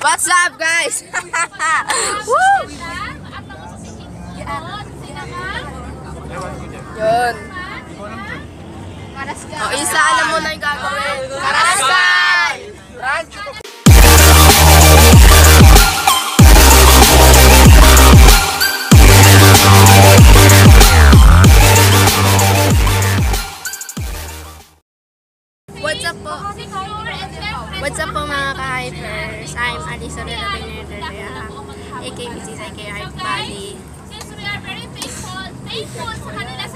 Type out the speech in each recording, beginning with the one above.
What's up, guys? Yun. O, isa, alam mo na What's up? What's up po mga ka-hypers? I'm Alisa de la Benedrea, aka Mrs. aka Hype Body.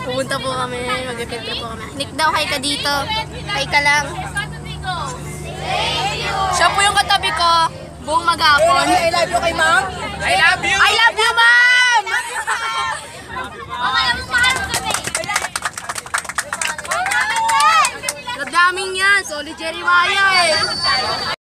Pumunta po kami, mag-filter po kami. Nick daw, hi ka dito. Hi ka lang. Siya po yung katabi ko, buong maghapon. I love you kay ma'am. I love you! I love you, ma'am! Nadaming yan, solid Jeremiah eh.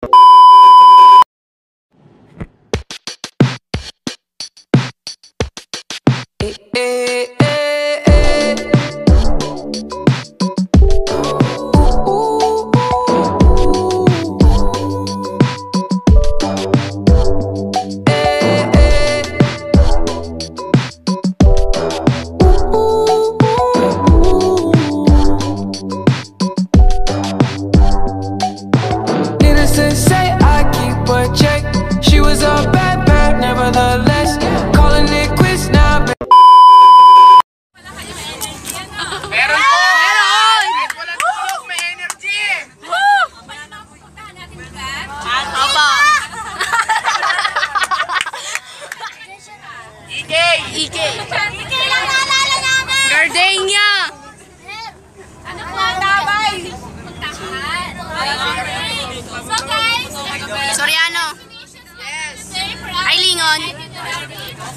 Lingon.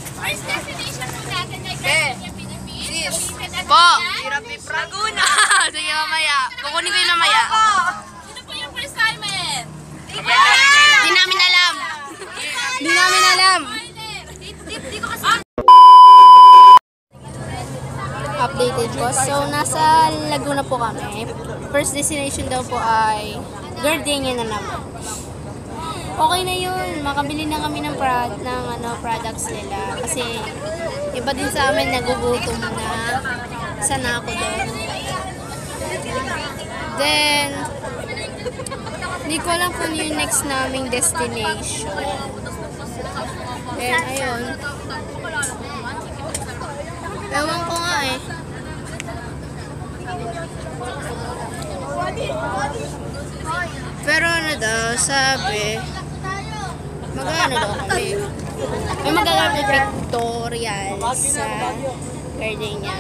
Po. Laguna. Sige, mamaya. Kukunin ko yung mamaya. Hindi namin alam. Hindi namin alam. Updated po. So, nasa Laguna po kami. First destination daw po ay Gardenia na naman. Okay na yun. Makabili na kami ng, prod, ng ano, products nila. Kasi iba din sa amin nagugutom na. Sana ako doon. Then, hindi ko alam kung yung next naming destination. Then, ayun. Ewan ko nga eh. Pero ano daw, sabi, mag-ano daw kami. May magagamit pictorial sa Gardenia.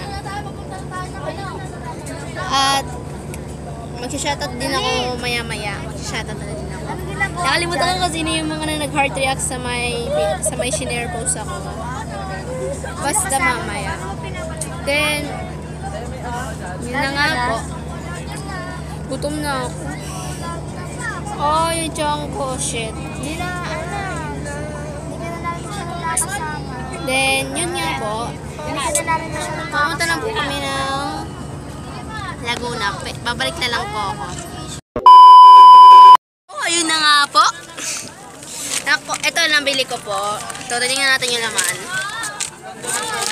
At mag-shoutout din ako maya-maya. Mag-shoutout na din ako. Nakalimutan ko kasi sino yung mga na nag-heart react sa may sa may shinare post ako. Basta mamaya. Then, yun na nga po. Gutom na ako. Oh, yung tiyan ko. Shit. Hindi na, Then, yun nga po. Pumunta lang po kami ng Laguna. Babalik na lang po ako. Oh, ayun na nga po. Ako, ito nabili ko po. Ito, tingnan natin yung laman.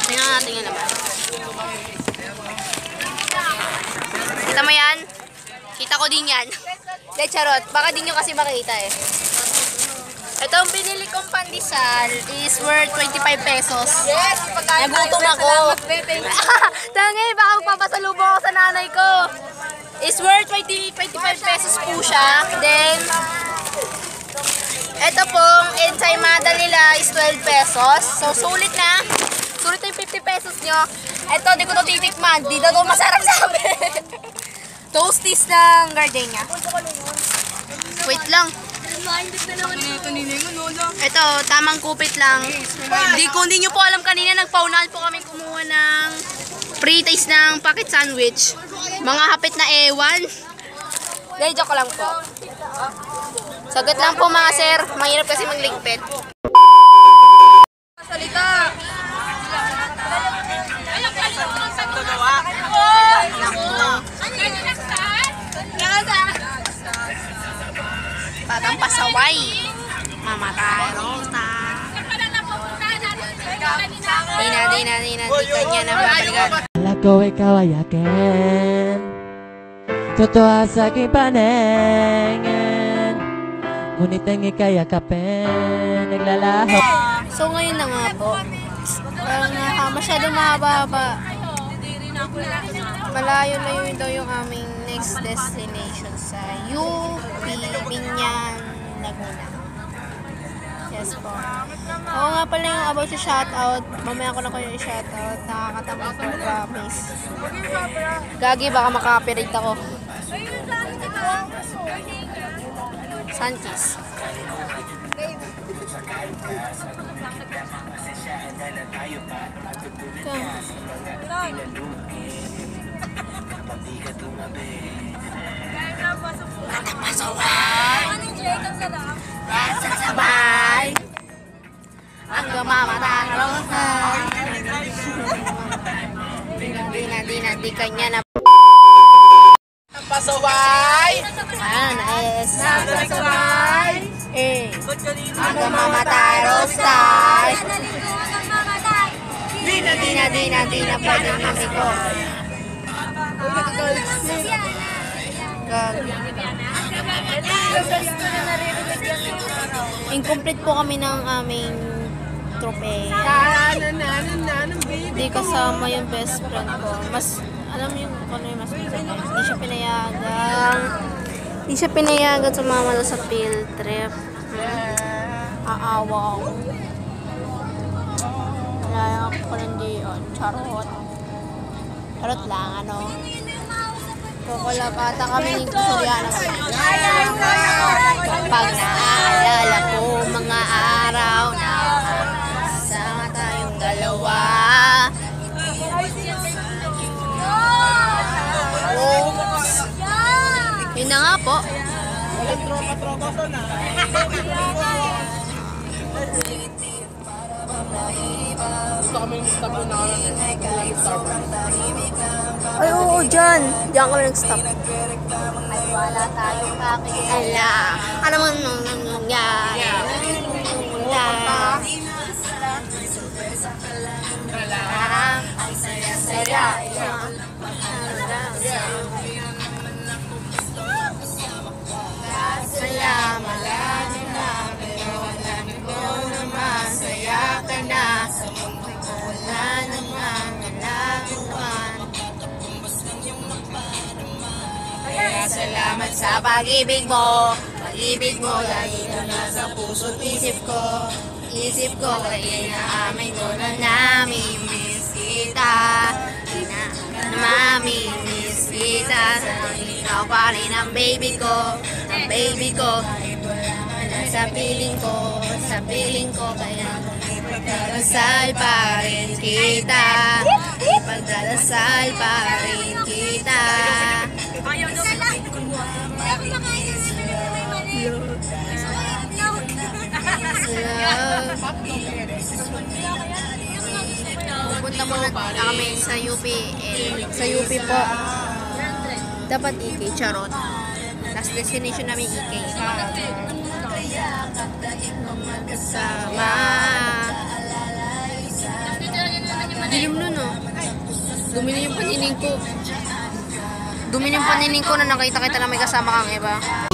Tingnan natin yung laman. Kita mo yan? Kita ko din yan. De, charot. Baka din nyo kasi makita eh. Ito ang pinili kong pandesal is worth 25 pesos. Yes, Nagutom ako. Tangay, baka magpapasalubong ako sa nanay ko. Is worth 20, 25 pesos po siya. Then, ito pong ensaymada nila is 12 pesos. So, sulit na. Sulit na yung 50 pesos nyo. Ito, di ko to titikman. Di na to masarap sa amin. Toasties ng gardenia. Wait lang. Ito, tamang kupit lang. Hindi ko hindi nyo po alam kanina, nagpaunal po kami kumuha ng pre-taste ng pocket sandwich. Mga hapit na ewan. Dahil joke lang po. Sagot lang po mga sir. Mahirap kasi magligpit. Kanya na babalikan. Akala ko ikaw ay akin Totoo sa aking paningin Ngunit ang ikay akapin Naglalaho So ngayon na nga po. Parang uh, masyadong mahaba-haba. Malayo na yun daw yung aming next destination sa UP Binyan, Laguna. Yes po. Oo nga pala yung about sa shoutout. Mamaya ko na kayo i-shoutout. Nakakatamad ko, promise. Gagi, baka makapirig ako. Sanchez. Sabay! Hanggang mamatay na rosa. Di na, di na, di na, di kanya na. Pasaway! Ayan, es. Pasaway! Eh. Hanggang mamatay, rosa. Di na, di na, di na, di na, pwede mami ko. Gag. Incomplete po kami ng aming trope. Hindi kasama yung best friend ko. Mas, alam mo yung ano yung mas ko. Hindi siya pinayagan. Hindi siya pinayagan sumama sa field trip. Hmm. Aawa ako. Wala ako hindi yun. Charot. Charot lang, ano. Kukulapata kami ng Soriano. Pag naaalala ko mga araw na sama tayong dalawa. Oops. Yun na nga po. Ay, oo, dyan. Diyan kami nag-stop. Ay, wala tayong pakiala. Ano man nang nangyari? Wala. Salamat sa pag-ibig mo. Pag-ibig mo lagi na nasa puso't isip ko. Isip ko kaya inaamin ko na namimiss kita. Ina, namimiss kita. Ikaw pa rin ang baby ko. Ang baby ko Kahit wala ka na sa piling ko. Sa piling ko kaya Pagdarasal pa rin kita. Pagdarasal pa rin kita Pupunta muna kami sa UP. Eh, sa UP po. Dapat EK, charot. Last destination namin EK. Kasama. Dilim nun, oh. Dumili yung panining ko. Dumili yung panining ko na nakita kita na may kasama kang iba.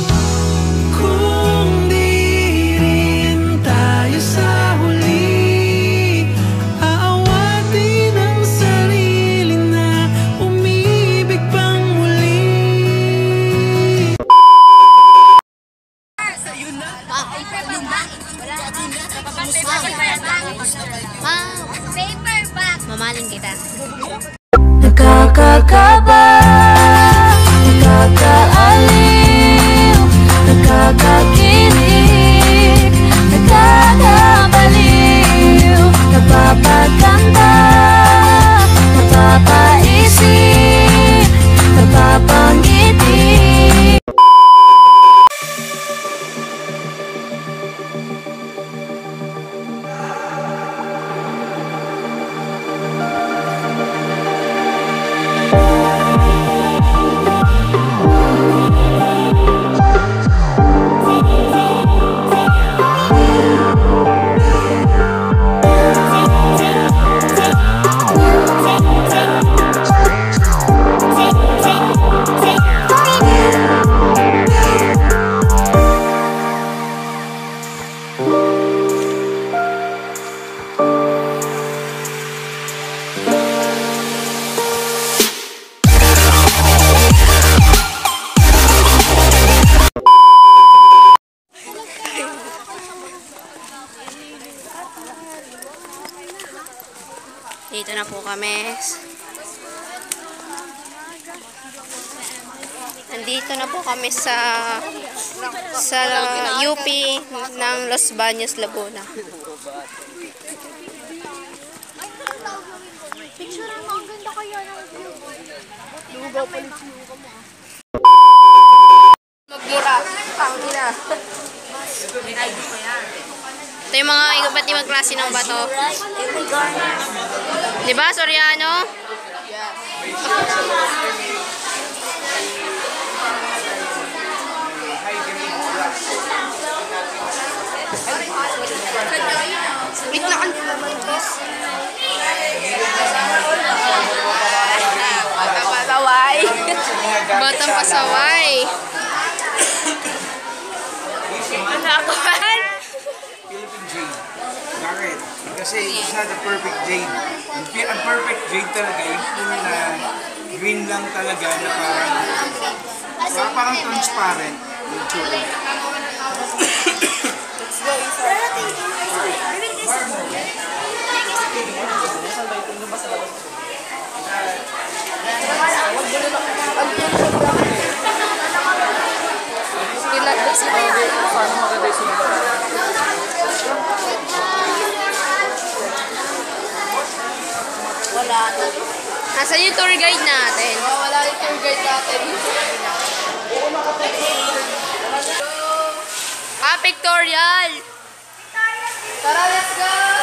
Dito na po kami. Nandito na po kami sa sa UP ng Los Baños, Laguna. Picture mo, ang ganda kaya ng view. Magbura. Pangina. Ito yung mga iba't ibang klase ng bato. Di ba, Soriano? Wait lang. Batang pasaway. Batang pasaway. Ano ako? Philippine jade. Bakit? Kasi it's not a perfect jade. Ang, perfect jade talaga, yung na green lang talaga na parang, parang, parang transparent. Yung tsura. Wala. Nasaan yung tour guide natin? wala yung tour guide natin. ah, pictorial! Tara, let's go!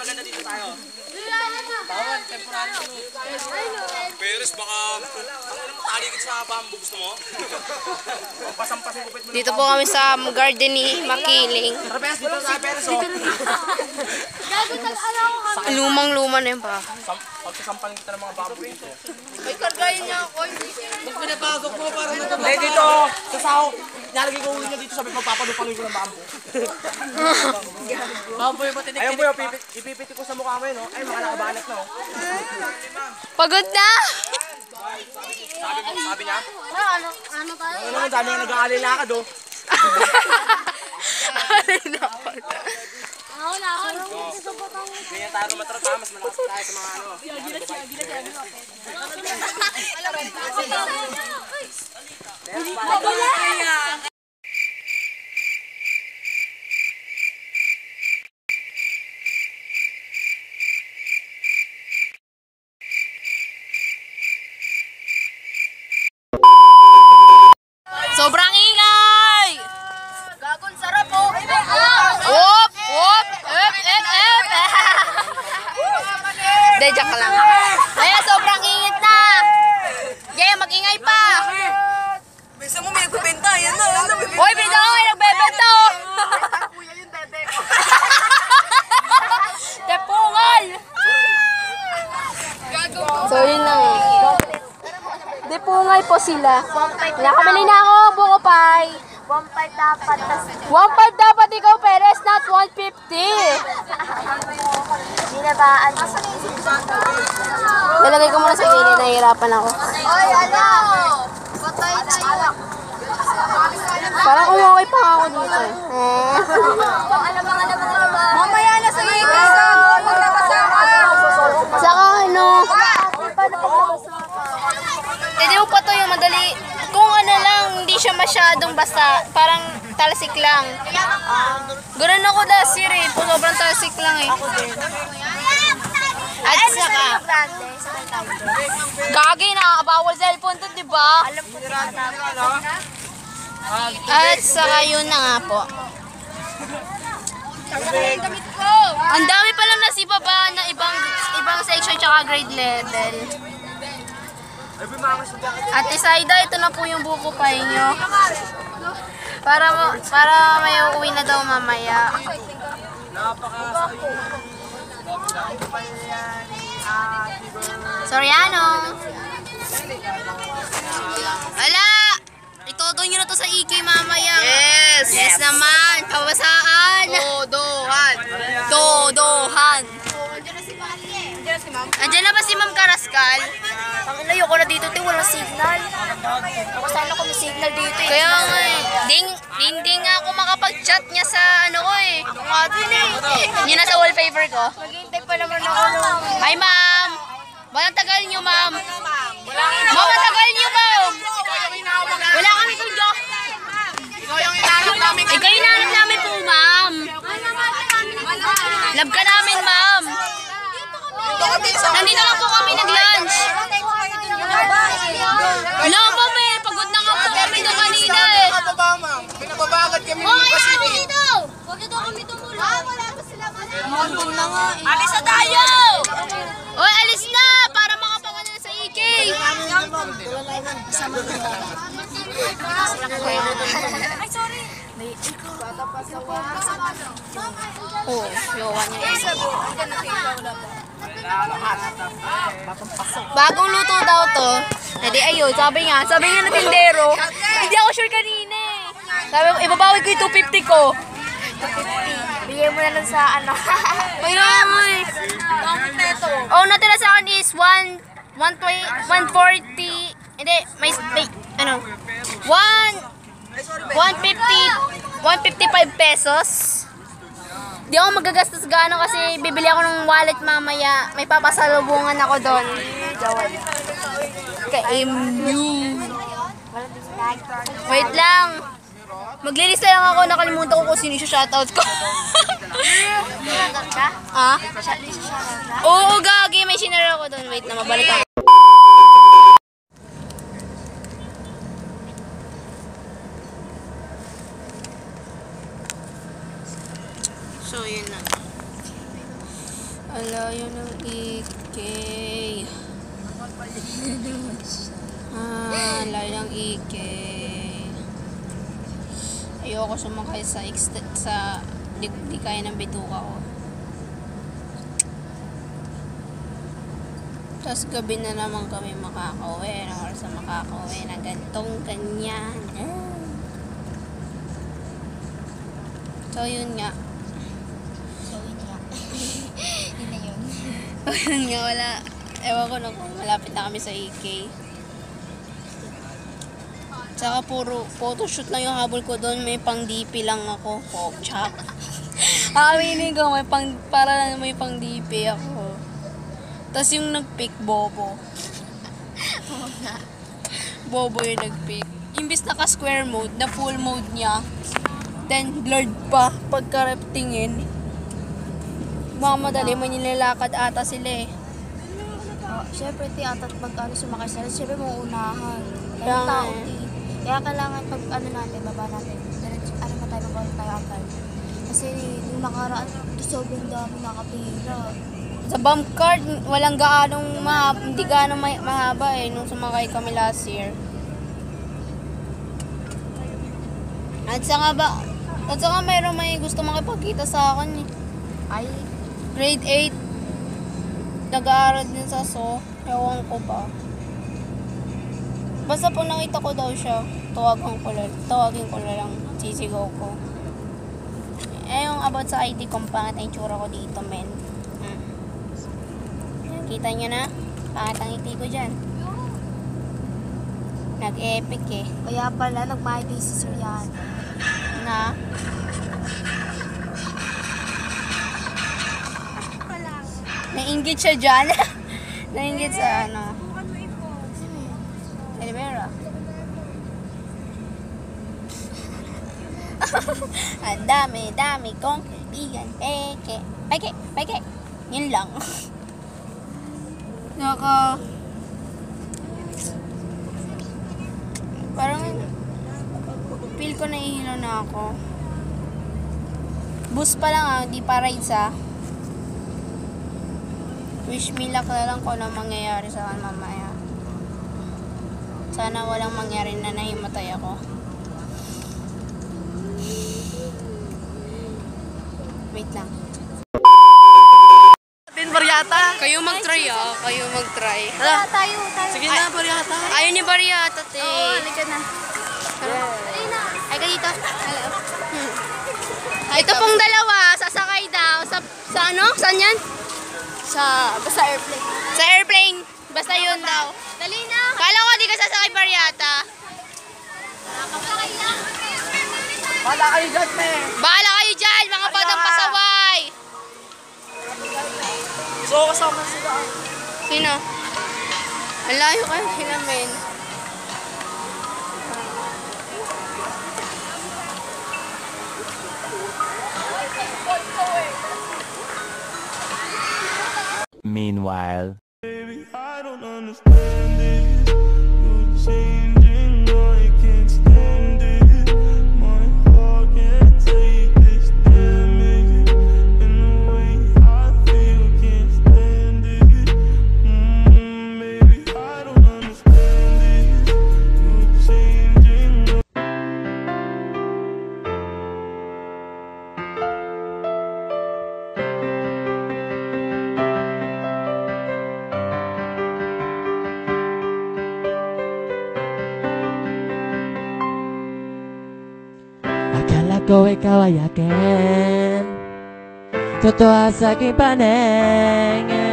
Pumunta dito? Peres, baka ano mo taligid sa bamboo gusto mo? Pasampasin ko mo. Dito po kami sa garden ni Makiling. Peres, dito sa Peres oh. Tag-ano ako. Lumang-luma na yun pa. Sam- Pagkasampalan kita ng mga bamboo dito. Ay, kargayin niya ako. Pinapagok mo para na Hindi, dito. Sa sao. Nalagay ko ulo niya dito sabi magpapadupangin ko ng bamboo. bamboo yung patinik. Ayun po ipipiti ko sa mukha mo yun. Oh. Ay, mga nakabanat na. Oh. Pagod na! Sabi mo, sabi niya. Ano, ano, ano tayo? Ano naman, dami nga nag-aalilakad oh. Ay, naku. Ako na, ako. Gusto ko tang... Ganyan tayo matrata, mas malakas tayo sa mga ano. Sobrang ingay! Gagon sarap po. Whoop! Whoop! Ep! Ep! Ep! Hindi, joke lang. Ayan, sobrang ingit na. Gaya, mag-ingay pa. Bisa mo may nagbibenta, yan na, yan na. Hoy, bisa ko may nagbebenta oh. Tepungal! So, yun lang. Depungal po sila. Nakabili na ako, buko pie. 1.5 dapat. Tas 1.5 dapat ikaw, Perez, not 150. binabaan. Nalagay ko muna sa gilid, nahihirapan ako. Oy, ano? Patay tayo. Parang umukay pa ako dito. Eh. Alam mo, alam mo, alam mo. Mamaya na sa iyo. Maglabas ako. Saka ano, hindi mo pa to yung madali. Kung ano lang, hindi siya masyadong basta, parang talsik lang. Ganun ako year eh, sobrang talsik lang eh. At saka, gagi na, bawal cellphone to, di ba? Alam ko. At saka yun na nga po. Ang dami pa lang nasibaba na ibang ibang section tsaka grade level. Ate Saida, ito na po yung buko pa inyo. Para mo, para may uuwi na daw mamaya. Soriano! Ala! Itodo nyo na to sa EK mamaya. Yes! Yes, naman! Pabasaan! Dodohan! Dodohan! Andiyan na ba si Ma'am Karaskal? Ang layo ko na dito, te, walang signal. Ako sana ko may signal dito eh. Kaya nga eh. Ding, hindi nga ako makapag-chat niya sa ano ko eh. Ako nga din eh. Yun na sa wallpaper ko. Maghintay pa naman ako. Hi, ma'am! Walang tagal niyo, ma'am. Ma'am, ang tagal niyo, ma'am. Wala kami kung joke. Ikaw yung inaanap namin. Ikaw yung inaanap namin po, ma'am. Love ka namin, ma'am. Nandito lang po kami nag-lunch. Wala pa, may. Pagod na nga po kami doon kanina eh. Pinababagat kami ayaw ako dito. Huwag na daw kami tumulong. Na nga eh. Alis na tayo! Oy, alis na! Para makapagano na sa EK. Ay, sorry. Oo, yawa niya. Bagong luto daw to. Edi ayun, sabi nga, sabi nga na tindero. Hindi ako sure kanina eh. Sabi ko, ibabawi ko yung 250 ko. Bigay mo na lang sa ano. Kaya mo eh. Oh, natira sa akin is 1, 140, hindi, may, may, ano, 1, 150, 155 pesos. Di ako magagastos gaano kasi bibili ako ng wallet mamaya. May papasalubungan ako doon. Ka-MU. Wait lang. Maglilista lang ako. Nakalimutan ko kung sino yung shoutout ko. ah? Oo, gagi. May sinara ako doon. Wait na, mabalik ako. So, yun na. Alayo ng EK. Ah, layo ng EK. Ayoko sumakay sa sa di, di kaya ng bituka ko. Tapos gabi na naman kami makakauwi. Anong oras na makakauwi na gantong ganyan. Ah. So, yun nga. Ayun nga, wala. Ewan ko na kung malapit na kami sa EK. Tsaka puro photoshoot lang yung habol ko doon. May pang DP lang ako. Pork chop. Aminin ko, may pang, para lang may pang DP ako. Tapos yung nag-pick, Bobo. Bobo yung nag-pick. Imbis naka-square mode, na full mode niya. Then, blurred pa pagka-rep tingin. Mamadali mo nilalakad ata sila eh. Oh, Siyempre, ti, at pag ano, sumakay sila, siyempre mo unahan. Kaya tao, eh. Kaya kailangan pag ano natin, baba natin. Diretso, ano na tayo, baba tayo agad. Kasi nung nakaraan, sobrang dami nakapira. Sa bump card, walang gaanong mahaba, hindi gaanong ma- mahaba eh, nung sumakay kami last year. At saka ba, at saka mayroon may gusto makipagkita sa akin eh. Ay, Grade 8, nag-aaral din sa SO, ewan ko ba. Basta po nakita ko daw siya, tawagan ko lang, tawagin ko lang, sisigaw ko. Eh, yung about sa IT kung pangit ang itsura ko dito, men. Hmm. Kita nyo na? Pangit ang iti ko dyan. Nag-epic eh. kaya pala, nag-my si Sir yan. Na? Nainggit siya dyan. Nainggit sa ano. Ang dami, dami kong kaibigan. Peke. Peke, peke. Yun lang. Naka... Parang feel ko nahihilo na ako. Bus pa lang ah, di pa rides ah. Wish me luck na lang kung ano mangyayari sa akin mamaya. Sana walang mangyari na nahimatay ako. Wait lang. Pin Baryata. Kayo mag-try ah. Kayo mag-try. Tara, tayo, tayo. Sige na, Baryata. Ayaw ni Bariata, te. Oo, halika na. Dali na. Ay, ka dito. Hello. Ito pong dalawa, sasakay daw. Sa, sa ano? Saan yan? Sa, basta airplane. Sa airplane. Basta yun daw. Dali na. Kala ko di ka sasakay Bariata. Wala kayo dyan, me. Bahala dyan, mga padang pasaway. So, kasama sila. Sino? Ang layo kayo sila, men. Meanwhile. I don't understand ko ikaw ay akin